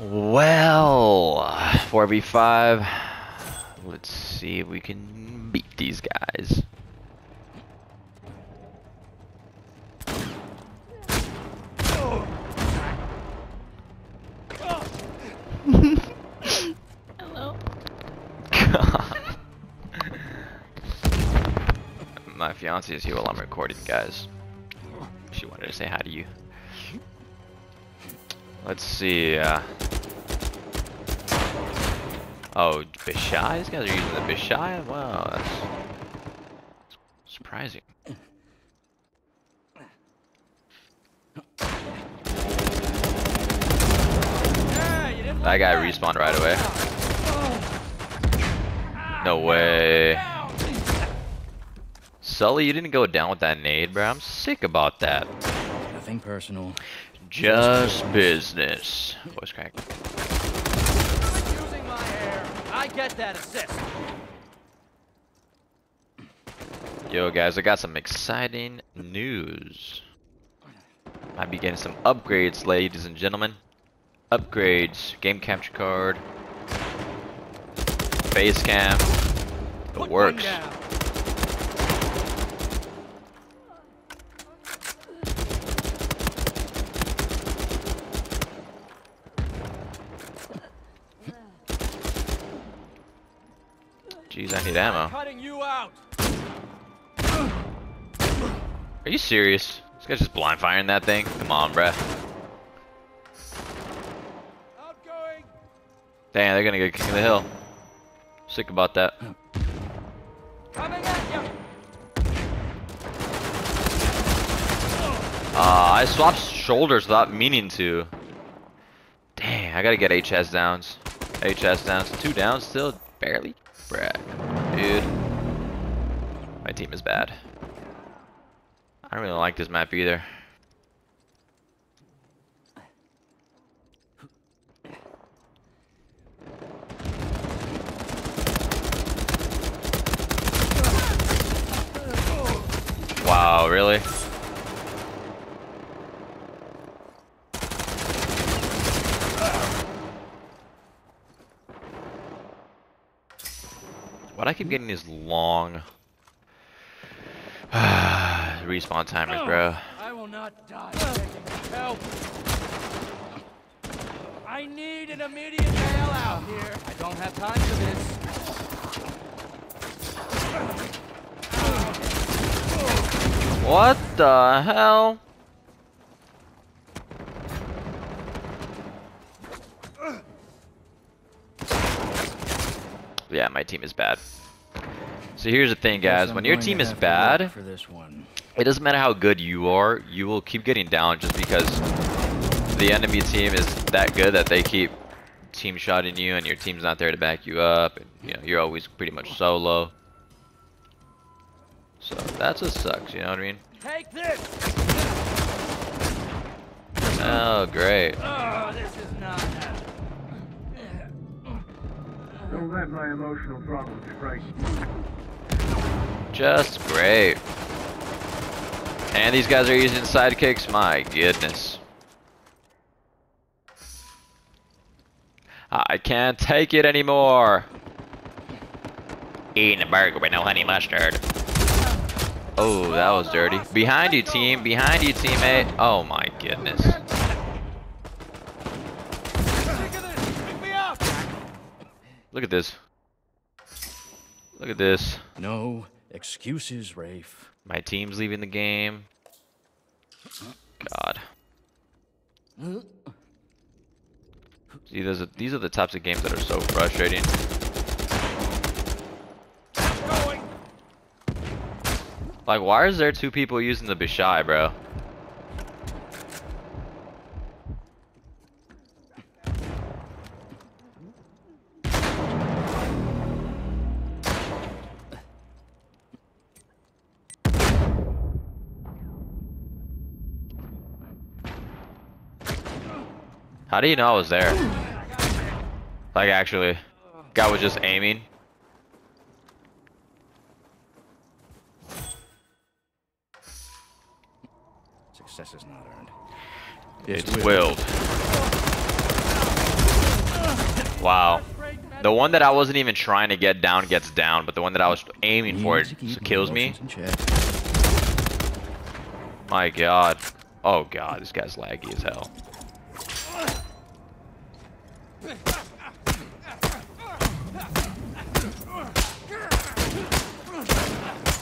Well, 4v5. Let's see if we can beat these guys. Hello. God. My fiance is here while I'm recording, guys. She wanted to say hi to you. Let's see. Uh... Oh, Bishai? These guys are using the Bishai? Wow, that's surprising. That guy respawned right away. No way. Sully, you didn't go down with that nade, bro. I'm sick about that. Nothing personal. Just business. Voice crack. Using my hair. I get that assist. Yo, guys, I got some exciting news. Might be getting some upgrades, ladies and gentlemen. Upgrades. Game capture card. Face cam. It Put works. Jeez, I need ammo. Cutting you out. Are you serious? This guy's just blind firing that thing? Come on, bruh. Outgoing. Damn, they're gonna get king of the hill. Sick about that. Coming at you. Uh, I swapped shoulders without meaning to. Dang, I gotta get HS downs. HS downs. Two downs still? Barely? Brag. Dude. My team is bad. I don't really like this map either. Wow, really? Why'd I keep getting these long respawn timers, bro? I will not die help. I need an immediate bailout here. I don't have time for this. What the hell? Uh. Yeah, my team is bad. So here's the thing, guys. When your team is have to work bad, for this one. it doesn't matter how good you are, you will keep getting down just because the enemy team is that good that they keep team shotting you and your team's not there to back you up and you know you're always pretty much solo. So that just sucks, you know what I mean? Take this. Oh great. Oh, this is not happening. Don't let my emotional problems frighten you. Just great. And these guys are using sidekicks, my goodness. I can't take it anymore. Eating a burger with no honey mustard. Oh, that was dirty. Behind you, team. Behind you, teammate. Oh my goodness. Sick of this. Pick me up. Look at this. Look at this. No excuses, Rafe. My team's leaving the game. God. See, those are, these are the types of games that are so frustrating. Like, why is there two people using the Bishai, bro? How do you know I was there? Like, actually, guy was just aiming. Success is not earned. It's willed. Wow. The one that I wasn't even trying to get down gets down, but the one that I was aiming for it kills me. emotions in check. My god. Oh god, this guy's laggy as hell.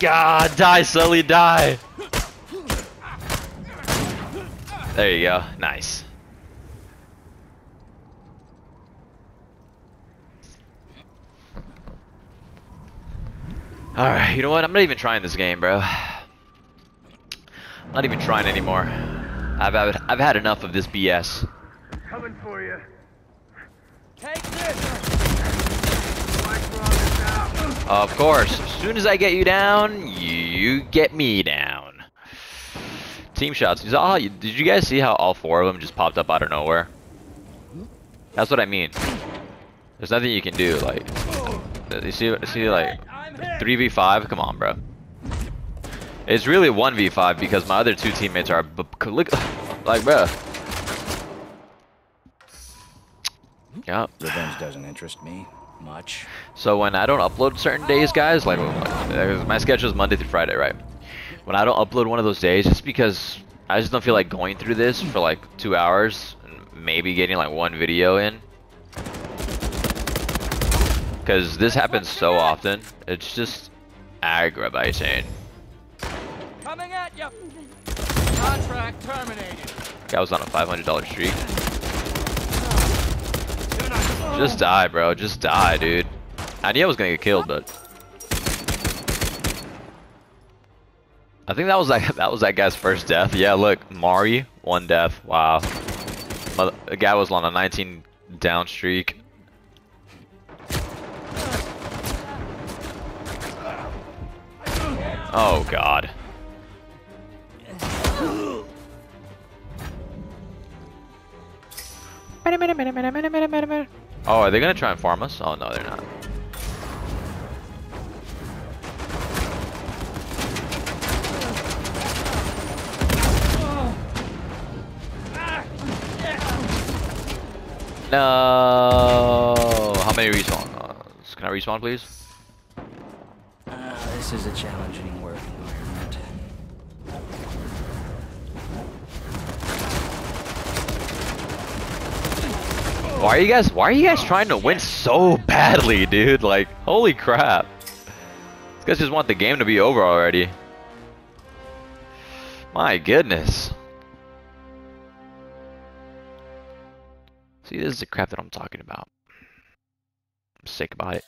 God, die, Sully, die! There you go. Nice. Alright, you know what? I'm not even trying this game, bro. Not even trying anymore. I've, I've, I've had enough of this BS. Coming for you. Take this! Black Rock is out. Of course, as soon as I get you down, you get me down. Team shots. Did you guys see how all four of them just popped up out of nowhere? That's what I mean. There's nothing you can do. Like, you see, see, like, 3v5? Come on, bro. It's really 1v5 because my other two teammates are look, like, bro. Yep. Revenge doesn't interest me much. So when I don't upload certain days, guys, like uh, my schedule is Monday through Friday, right? When I don't upload one of those days, it's because I just don't feel like going through this for like two hours and maybe getting like one video in. Because this happens so often, it's just aggravating. Coming at you! Contract terminated. Guy was on a $500 streak. Just die, bro. Just die, dude. I knew I was gonna get killed, but I think that was like that was that guy's first death. Yeah, look, Mari, one death. Wow. Mother, the guy was on a 19 down streak. Oh God. Oh, are they gonna try and farm us? Oh no, they're not. No. How many respawn? Uh, can I respawn, please? Uh, this is a challenging work environment. Why are you guys? Why are you guys oh, trying to win so badly, dude? Like, holy crap! These guys just want the game to be over already. My goodness. See, this is the crap that I'm talking about. I'm sick about it.